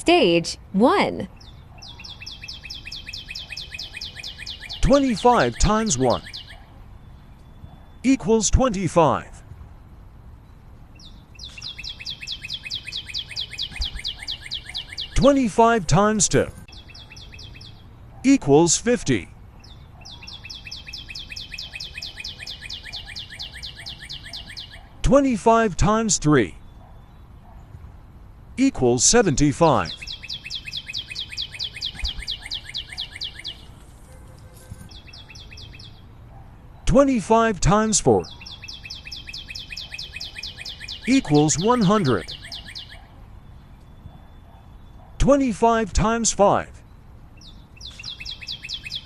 Stage 1. 25 times 1 equals 25. Twenty-five times two equals fifty. Twenty-five times three equals seventy-five. Twenty-five times four equals one hundred. Twenty-five times five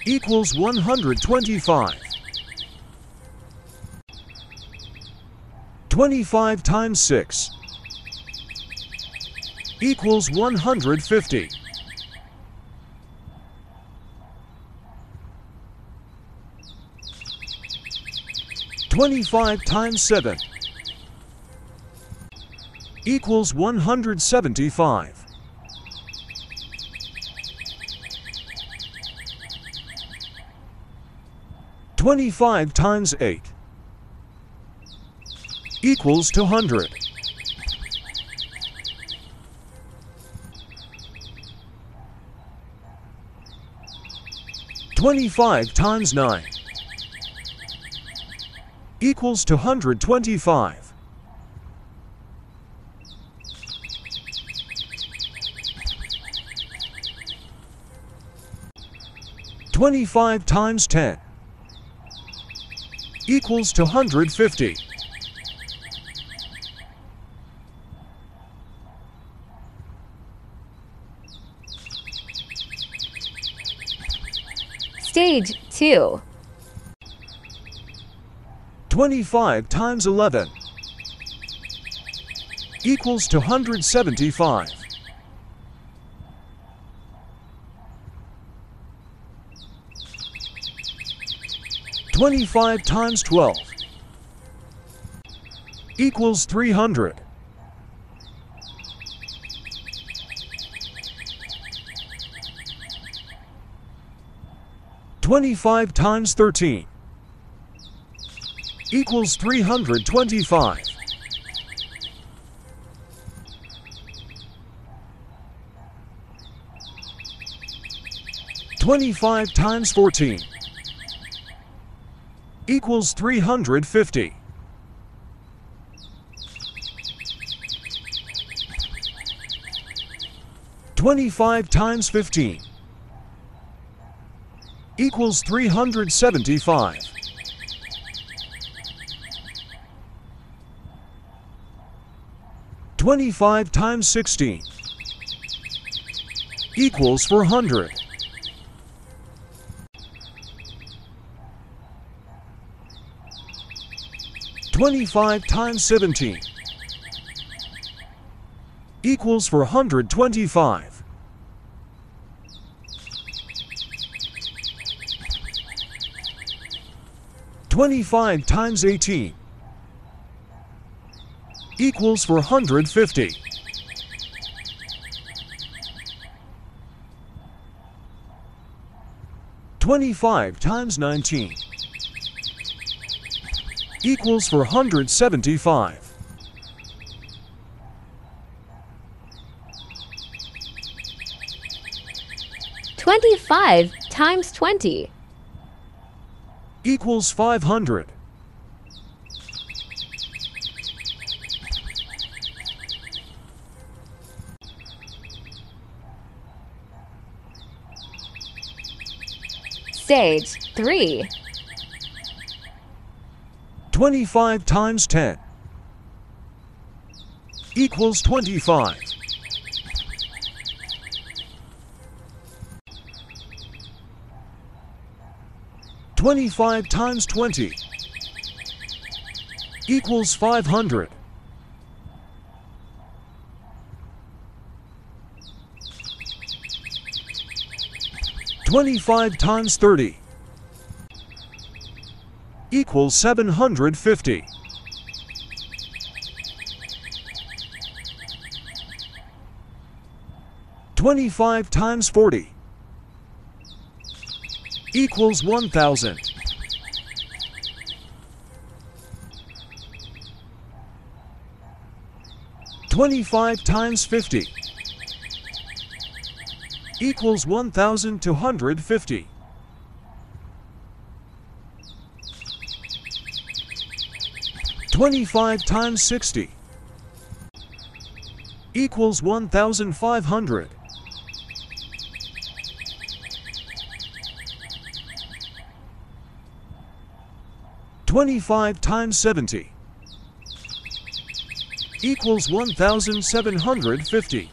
equals one hundred twenty-five. Twenty-five times six equals one hundred fifty. Twenty-five times seven equals one hundred seventy-five. Twenty-five times eight equals two hundred. Twenty-five times nine equals two hundred twenty-five. Twenty-five times ten equals two hundred fifty. Stage 2. 25 times 11 equals to 175. Twenty-five times twelve equals three hundred. Twenty-five times thirteen equals 325. Twenty-five times fourteen equals three hundred fifty. Twenty-five times fifteen equals three hundred seventy-five. Twenty-five times sixteen equals four hundred. Twenty-five times seventeen equals four hundred twenty-five. Twenty-five times eighteen equals four hundred fifty. Twenty-five times nineteen equals four hundred seventy-five. Twenty-five times twenty equals five hundred. Stage 3. Twenty-five times ten equals twenty-five. Twenty-five times twenty equals five hundred. Twenty-five times thirty equals seven hundred fifty. 25 times 40 equals 1000. Twenty-five times fifty equals one thousand two hundred fifty. Twenty-five times sixty equals one thousand five hundred. Twenty-five times seventy equals one thousand seven hundred fifty.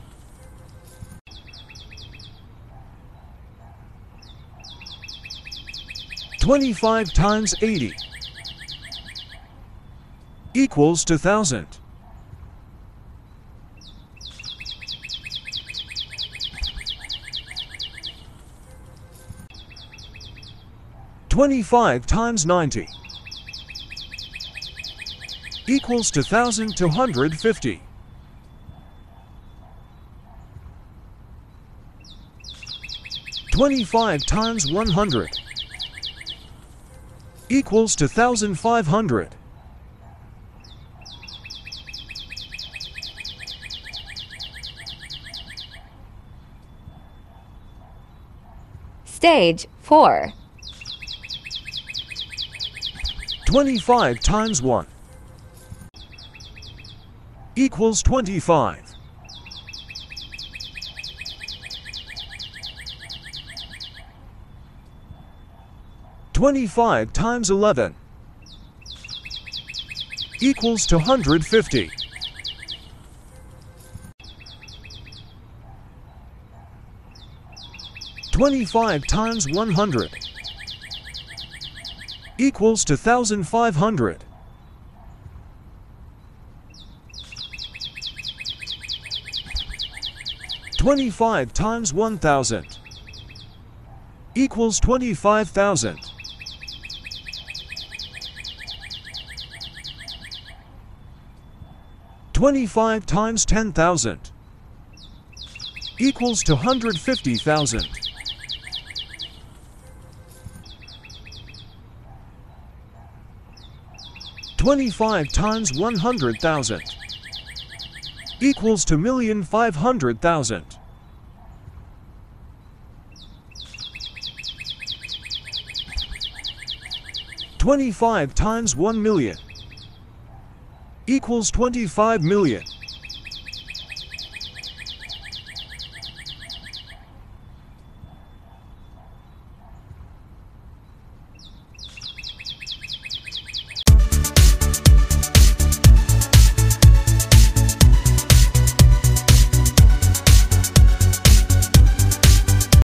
Twenty-five times eighty equals two thousand. Twenty-five times ninety equals two thousand two hundred fifty. Twenty-five times one hundred equals to thousand five hundred. Stage 4. Twenty-five times one equals twenty-five. Twenty-five times eleven equals two hundred fifty. Twenty-five times one hundred equals two thousand five hundred. Twenty-five times one thousand equals twenty-five thousand. Twenty-five times ten thousand equals two hundred fifty thousand. Twenty-five times one hundred thousand equals two million five hundred thousand. Twenty-five times one million equals twenty-five million.